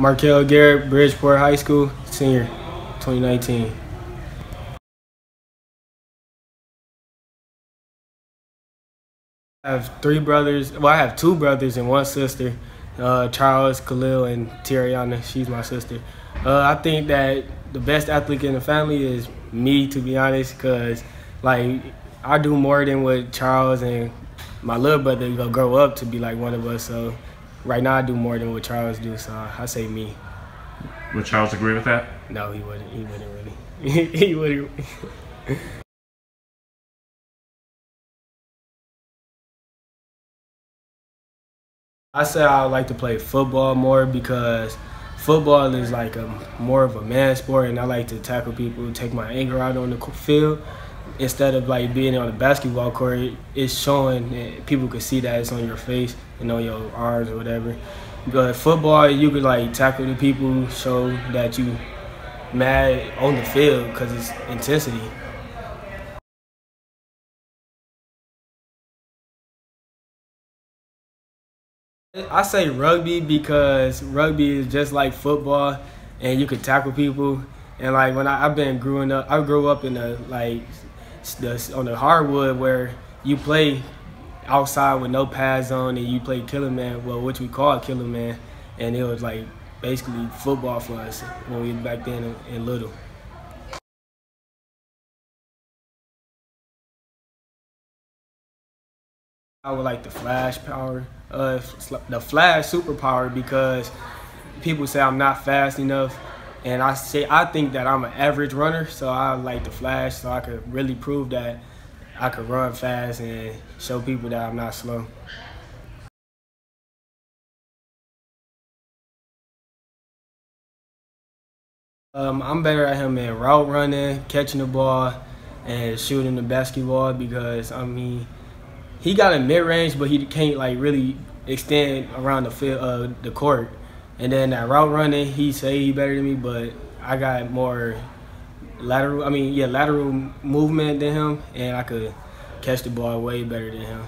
Markele Garrett, Bridgeport High School, senior, 2019. I have three brothers. Well, I have two brothers and one sister. Uh, Charles, Khalil, and Tiariana. She's my sister. Uh, I think that the best athlete in the family is me, to be honest, because like I do more than what Charles and my little brother gonna grow up to be like one of us. So right now I do more than what Charles do. So I say me. Would Charles agree with that? No, he wouldn't. He wouldn't really. he wouldn't. I say I like to play football more because football is like a more of a man sport, and I like to tackle people, take my anger out on the field instead of like being on the basketball court. It's showing people can see that it's on your face and on your arms or whatever. But football, you could like tackle the people, show that you mad on the field because it's intensity. I say rugby because rugby is just like football, and you can tackle people. And like when I, have been growing up, I grew up in the like the, on the hardwood where you play outside with no pads on, and you play killer man, well, which we call killer man, and it was like basically football for us when we back then in, little. I would like the flash power, uh, the flash superpower because people say I'm not fast enough, and I say I think that I'm an average runner, so I like the flash so I could really prove that I could run fast and show people that I'm not slow. Um, I'm better at him in route running, catching the ball, and shooting the basketball because I mean he got a mid range, but he can't like really extend around the field, uh, the court. And then that route running, he say he better than me, but I got more lateral. I mean, yeah, lateral movement than him, and I could catch the ball way better than him.